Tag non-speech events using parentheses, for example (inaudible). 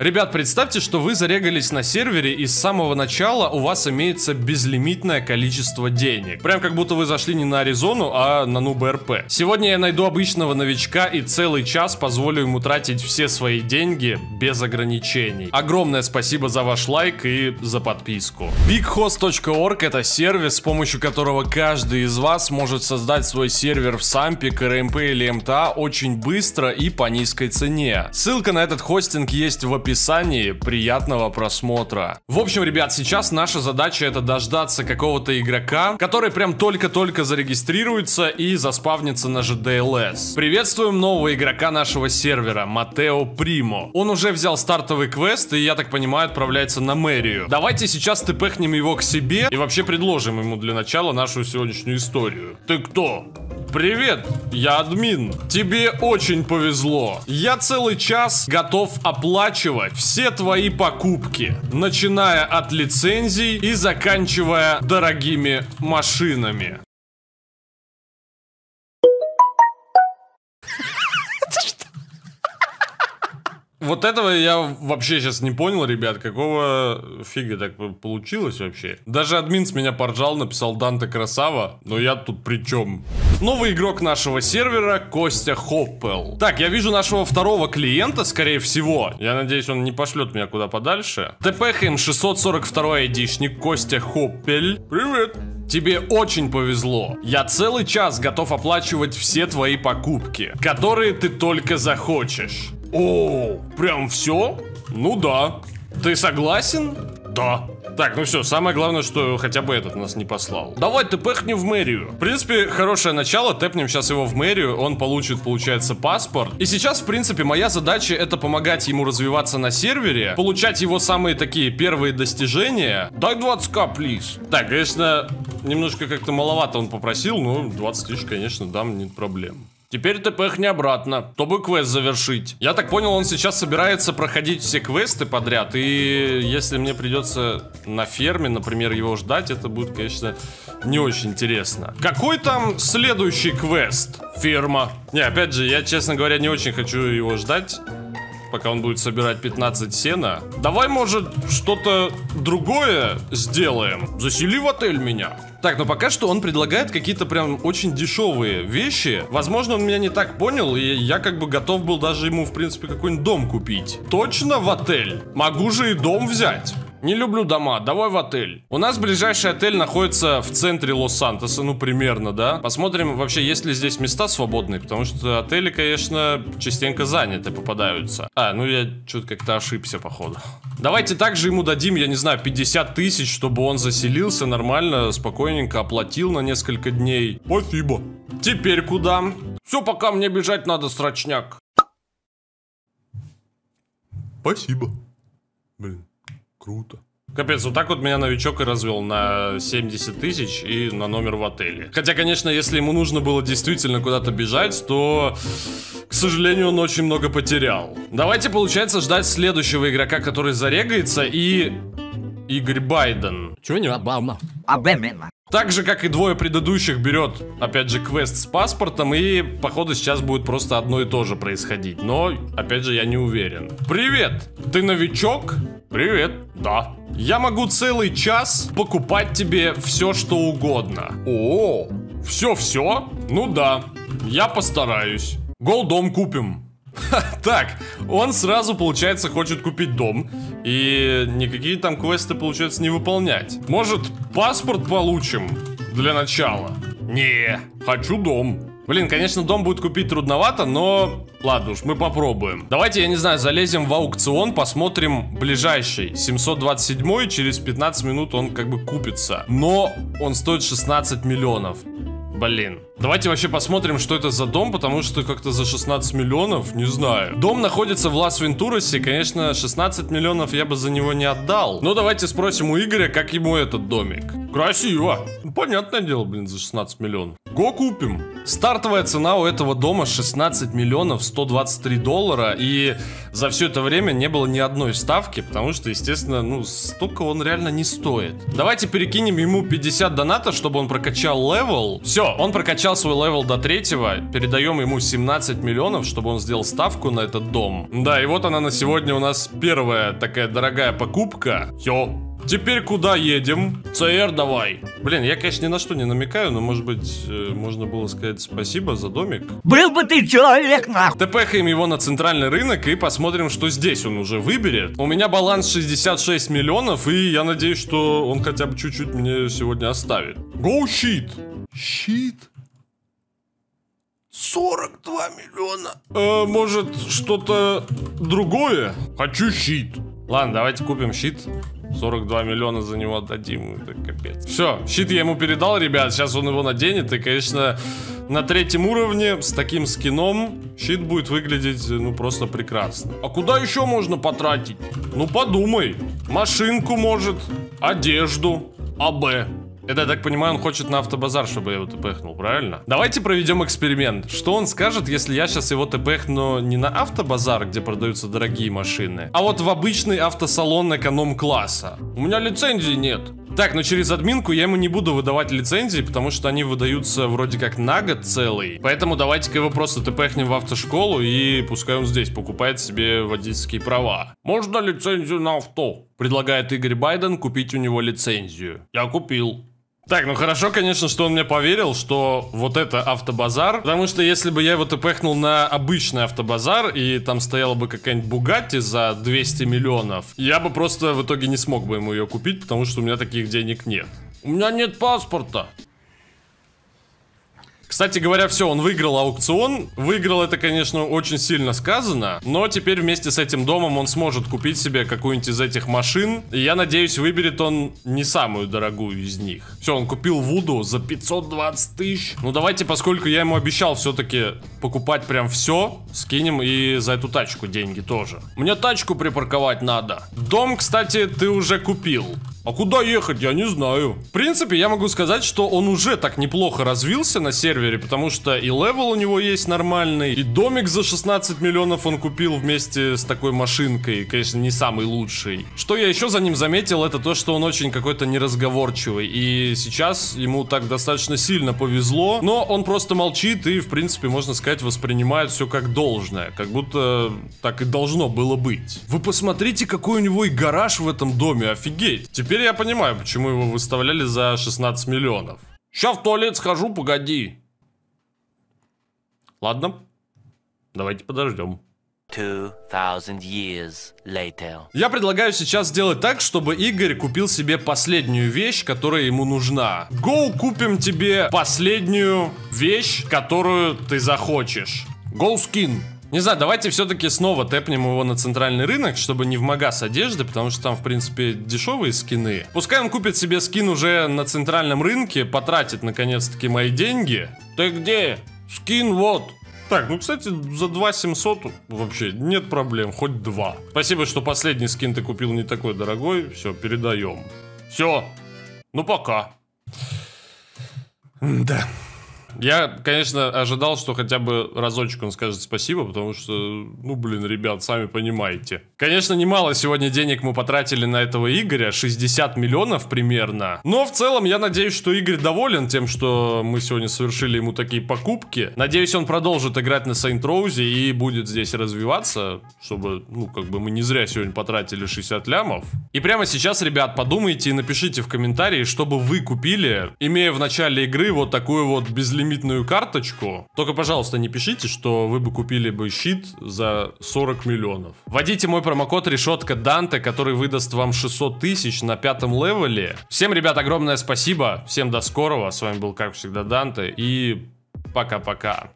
Ребят, представьте, что вы зарегались на сервере и с самого начала у вас имеется безлимитное количество денег. Прям как будто вы зашли не на Аризону, а на НУБРП. Сегодня я найду обычного новичка и целый час позволю ему тратить все свои деньги без ограничений. Огромное спасибо за ваш лайк и за подписку. BigHost.org это сервис, с помощью которого каждый из вас может создать свой сервер в Сампе, КРМП или МТА очень быстро и по низкой цене. Ссылка на этот хостинг есть в описании описании. Приятного просмотра. В общем, ребят, сейчас наша задача это дождаться какого-то игрока, который прям только-только зарегистрируется и заспавнится на GDLS. Приветствуем нового игрока нашего сервера, Матео Примо. Он уже взял стартовый квест и, я так понимаю, отправляется на мэрию. Давайте сейчас тпхнем его к себе и вообще предложим ему для начала нашу сегодняшнюю историю. Ты кто? Привет, я админ. Тебе очень повезло. Я целый час готов оплачивать все твои покупки, начиная от лицензий и заканчивая дорогими машинами. Вот этого я вообще сейчас не понял, ребят, какого фига так получилось вообще. Даже админ с меня поржал, написал Данте красава, но я тут при чем? Новый игрок нашего сервера Костя Хоппел. Так, я вижу нашего второго клиента, скорее всего. Я надеюсь, он не пошлет меня куда подальше. ТПХМ 642 айдишник Костя Хоппель. Привет. Тебе очень повезло. Я целый час готов оплачивать все твои покупки, которые ты только захочешь. О, прям все? Ну да. Ты согласен? Да. Так, ну все, самое главное, что хотя бы этот нас не послал. Давай тэпэхнем в мэрию. В принципе, хорошее начало, тэпнем сейчас его в мэрию, он получит, получается, паспорт. И сейчас, в принципе, моя задача это помогать ему развиваться на сервере, получать его самые такие первые достижения. Дай 20к, плиз. Так, конечно, немножко как-то маловато он попросил, но 20 тысяч, конечно, дам, нет проблем. Теперь ты пехни обратно, чтобы квест завершить. Я так понял, он сейчас собирается проходить все квесты подряд. И если мне придется на ферме, например, его ждать, это будет, конечно, не очень интересно. Какой там следующий квест? Ферма. Не, опять же, я, честно говоря, не очень хочу его ждать пока он будет собирать 15 сена. Давай, может, что-то другое сделаем? Засели в отель меня. Так, но пока что он предлагает какие-то прям очень дешевые вещи. Возможно, он меня не так понял, и я как бы готов был даже ему, в принципе, какой-нибудь дом купить. Точно в отель? Могу же и дом взять. Не люблю дома, давай в отель. У нас ближайший отель находится в центре Лос-Сантоса, ну примерно, да? Посмотрим вообще, есть ли здесь места свободные, потому что отели, конечно, частенько заняты попадаются. А, ну я что-то как-то ошибся, походу. Давайте также ему дадим, я не знаю, 50 тысяч, чтобы он заселился нормально, спокойненько оплатил на несколько дней. Спасибо. Теперь куда? Все, пока мне бежать надо, срочняк. Спасибо. Блин. Круто. Капец, вот так вот меня новичок и развел на 70 тысяч и на номер в отеле. Хотя, конечно, если ему нужно было действительно куда-то бежать, то, к сожалению, он очень много потерял. Давайте, получается, ждать следующего игрока, который зарегается, и... Игорь Байден. Чего не так же, как и двое предыдущих, берет, опять же, квест с паспортом, и, походу, сейчас будет просто одно и то же происходить. Но, опять же, я не уверен. Привет! Ты новичок? Привет, да. Я могу целый час покупать тебе все, что угодно. О, все-все? Ну да, я постараюсь. Голдом купим. (laughs) Так, он сразу, получается, хочет купить дом. И никакие там квесты, получается, не выполнять. Может, паспорт получим для начала? Не, хочу дом. Блин, конечно, дом будет купить трудновато, но... Ладно уж, мы попробуем. Давайте, я не знаю, залезем в аукцион, посмотрим ближайший. 727 через 15 минут он как бы купится. Но он стоит 16 миллионов. Блин. Давайте вообще посмотрим, что это за дом, потому что как-то за 16 миллионов, не знаю. Дом находится в Лас-Вентурасе, конечно, 16 миллионов я бы за него не отдал. Но давайте спросим у Игоря, как ему этот домик. Красиво. Понятное дело, блин, за 16 миллионов. Go купим. Стартовая цена у этого дома 16 миллионов 123 доллара. И за все это время не было ни одной ставки, потому что, естественно, ну, столько он реально не стоит. Давайте перекинем ему 50 донатов, чтобы он прокачал level. Все, он прокачал свой level до третьего. Передаем ему 17 миллионов, чтобы он сделал ставку на этот дом. Да, и вот она на сегодня у нас первая такая дорогая покупка. Все, Теперь куда едем? ЦР давай. Блин, я, конечно, ни на что не намекаю, но, может быть, э, можно было сказать спасибо за домик. Был бы ты человек, нахуй. ТПХаем его на центральный рынок и посмотрим, что здесь он уже выберет. У меня баланс 66 миллионов, и я надеюсь, что он хотя бы чуть-чуть мне сегодня оставит. Go щит. Щит? 42 миллиона. Э, может, что-то другое? Хочу щит. Ладно, давайте купим щит. 42 миллиона за него отдадим. Это капец. Все, щит я ему передал, ребят. Сейчас он его наденет. И, конечно, на третьем уровне с таким скином щит будет выглядеть, ну, просто прекрасно. А куда еще можно потратить? Ну, подумай. Машинку, может, одежду, АБ. Это, я так понимаю, он хочет на автобазар, чтобы я его тпхнул, правильно? Давайте проведем эксперимент. Что он скажет, если я сейчас его тпхну не на автобазар, где продаются дорогие машины, а вот в обычный автосалон эконом-класса? У меня лицензии нет. Так, но через админку я ему не буду выдавать лицензии, потому что они выдаются вроде как на год целый. Поэтому давайте-ка его просто тпхнем в автошколу и пускай он здесь покупает себе водительские права. Можно лицензию на авто? Предлагает Игорь Байден купить у него лицензию. Я купил. Так, ну хорошо, конечно, что он мне поверил, что вот это автобазар. Потому что если бы я его тпхнул на обычный автобазар, и там стояла бы какая-нибудь Бугатти за 200 миллионов, я бы просто в итоге не смог бы ему ее купить, потому что у меня таких денег нет. У меня нет паспорта. Кстати говоря, все, он выиграл аукцион. Выиграл это, конечно, очень сильно сказано. Но теперь вместе с этим домом он сможет купить себе какую-нибудь из этих машин. И я надеюсь, выберет он не самую дорогую из них. Все, он купил Вуду за 520 тысяч. Ну давайте, поскольку я ему обещал все-таки покупать прям все, скинем и за эту тачку деньги тоже. Мне тачку припарковать надо. Дом, кстати, ты уже купил. А куда ехать, я не знаю. В принципе, я могу сказать, что он уже так неплохо развился на сервере, потому что и level у него есть нормальный, и домик за 16 миллионов он купил вместе с такой машинкой, конечно, не самый лучший. Что я еще за ним заметил, это то, что он очень какой-то неразговорчивый, и сейчас ему так достаточно сильно повезло, но он просто молчит и, в принципе, можно сказать, воспринимает все как должное, как будто так и должно было быть. Вы посмотрите, какой у него и гараж в этом доме, офигеть. Теперь я понимаю, почему его выставляли за 16 миллионов. Сейчас в туалет схожу, погоди. Ладно, давайте подождем. 2000 years later. Я предлагаю сейчас сделать так, чтобы Игорь купил себе последнюю вещь, которая ему нужна. Go купим тебе последнюю вещь, которую ты захочешь. Go skin. Не знаю, давайте все-таки снова тэпнем его на центральный рынок, чтобы не в магаз одежды, потому что там, в принципе, дешевые скины. Пускай он купит себе скин уже на центральном рынке, потратит, наконец-таки, мои деньги. Ты где? Скин вот. Так, ну, кстати, за 2 700 вообще нет проблем, хоть 2. Спасибо, что последний скин ты купил не такой дорогой. Все, передаем. Все. Ну, пока. Да. Я, конечно, ожидал, что хотя бы разочек он скажет спасибо, потому что, ну, блин, ребят, сами понимаете. Конечно, немало сегодня денег мы потратили на этого Игоря, 60 миллионов примерно. Но в целом я надеюсь, что Игорь доволен тем, что мы сегодня совершили ему такие покупки. Надеюсь, он продолжит играть на Saint Rose и будет здесь развиваться, чтобы, ну, как бы мы не зря сегодня потратили 60 лямов. И прямо сейчас, ребят, подумайте и напишите в комментарии, чтобы вы купили, имея в начале игры вот такую вот безлимитную безлимитную карточку, только, пожалуйста, не пишите, что вы бы купили бы щит за 40 миллионов. Вводите мой промокод решетка Данте, который выдаст вам 600 тысяч на пятом левеле. Всем, ребят, огромное спасибо. Всем до скорого. С вами был, как всегда, Данте. И пока-пока.